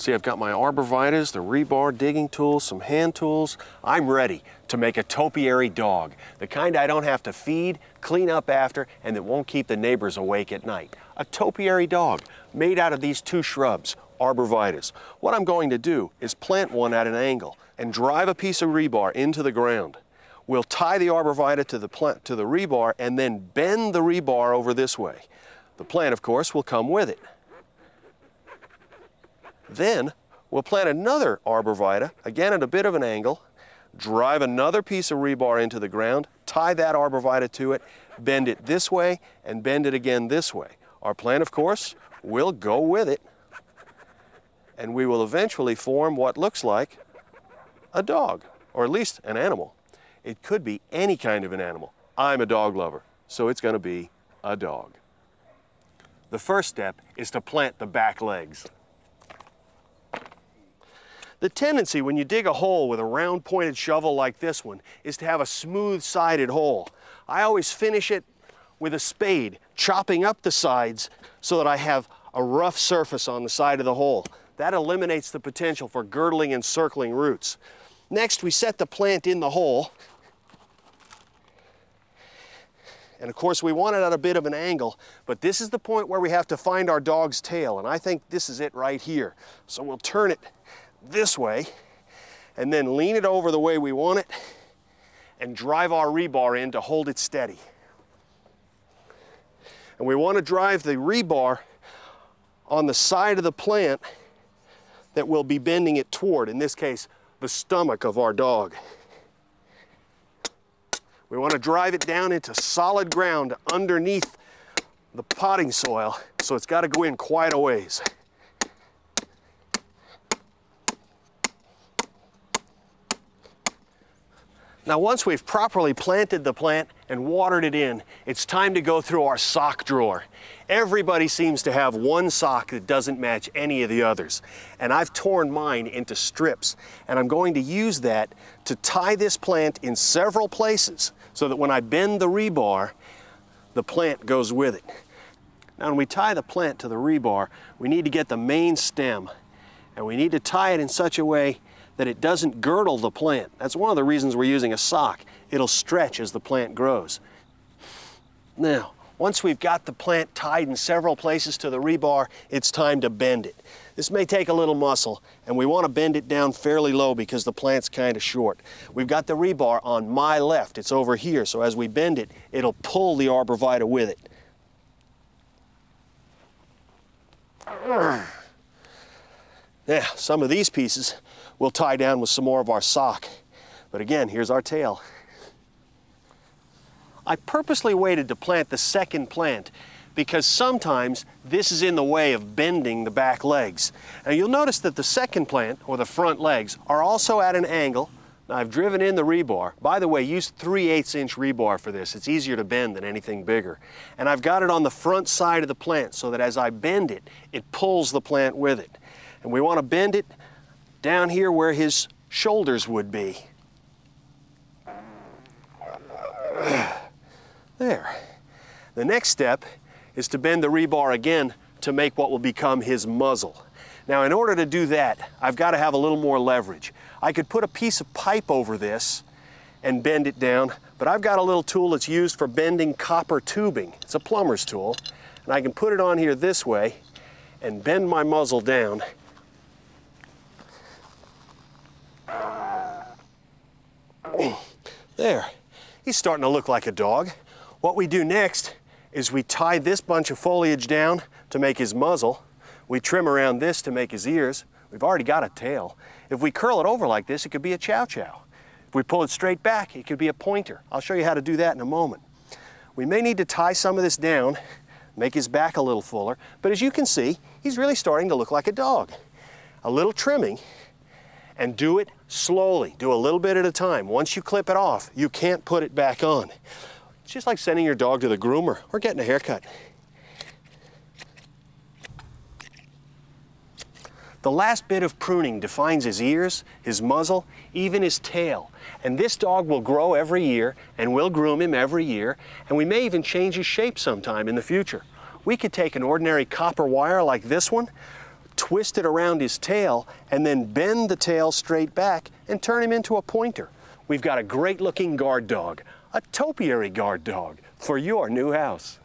See, I've got my arborvitaes, the rebar digging tools, some hand tools. I'm ready to make a topiary dog, the kind I don't have to feed, clean up after, and that won't keep the neighbors awake at night. A topiary dog made out of these two shrubs, arborvitaes. What I'm going to do is plant one at an angle and drive a piece of rebar into the ground. We'll tie the arborvitae to the, plant, to the rebar and then bend the rebar over this way. The plant, of course, will come with it. Then we'll plant another arborvitae, again at a bit of an angle, drive another piece of rebar into the ground, tie that arborvitae to it, bend it this way, and bend it again this way. Our plant, of course, will go with it, and we will eventually form what looks like a dog, or at least an animal. It could be any kind of an animal. I'm a dog lover, so it's going to be a dog. The first step is to plant the back legs. The tendency when you dig a hole with a round pointed shovel like this one is to have a smooth sided hole. I always finish it with a spade, chopping up the sides so that I have a rough surface on the side of the hole. That eliminates the potential for girdling and circling roots. Next, we set the plant in the hole. And of course, we want it at a bit of an angle, but this is the point where we have to find our dog's tail, and I think this is it right here. So we'll turn it this way and then lean it over the way we want it and drive our rebar in to hold it steady. And we want to drive the rebar on the side of the plant that we'll be bending it toward, in this case, the stomach of our dog. We want to drive it down into solid ground underneath the potting soil, so it's got to go in quite a ways. Now once we've properly planted the plant and watered it in, it's time to go through our sock drawer. Everybody seems to have one sock that doesn't match any of the others. And I've torn mine into strips. And I'm going to use that to tie this plant in several places so that when I bend the rebar, the plant goes with it. Now when we tie the plant to the rebar, we need to get the main stem. And we need to tie it in such a way that it doesn't girdle the plant. That's one of the reasons we're using a sock. It'll stretch as the plant grows. Now, once we've got the plant tied in several places to the rebar, it's time to bend it. This may take a little muscle, and we want to bend it down fairly low because the plant's kind of short. We've got the rebar on my left, it's over here, so as we bend it, it'll pull the arborvitae with it. Yeah, some of these pieces we'll tie down with some more of our sock. But again, here's our tail. I purposely waited to plant the second plant because sometimes this is in the way of bending the back legs. Now you'll notice that the second plant, or the front legs, are also at an angle. Now I've driven in the rebar. By the way, use 3 8 inch rebar for this. It's easier to bend than anything bigger. And I've got it on the front side of the plant so that as I bend it, it pulls the plant with it. And we want to bend it down here where his shoulders would be. There. The next step is to bend the rebar again to make what will become his muzzle. Now in order to do that, I've got to have a little more leverage. I could put a piece of pipe over this and bend it down, but I've got a little tool that's used for bending copper tubing. It's a plumber's tool, and I can put it on here this way and bend my muzzle down There, he's starting to look like a dog. What we do next is we tie this bunch of foliage down to make his muzzle. We trim around this to make his ears. We've already got a tail. If we curl it over like this, it could be a chow chow. If we pull it straight back, it could be a pointer. I'll show you how to do that in a moment. We may need to tie some of this down, make his back a little fuller, but as you can see, he's really starting to look like a dog. A little trimming and do it slowly. Do a little bit at a time. Once you clip it off, you can't put it back on. It's just like sending your dog to the groomer or getting a haircut. The last bit of pruning defines his ears, his muzzle, even his tail. And this dog will grow every year, and we'll groom him every year, and we may even change his shape sometime in the future. We could take an ordinary copper wire like this one, twist it around his tail, and then bend the tail straight back and turn him into a pointer. We've got a great looking guard dog, a topiary guard dog, for your new house.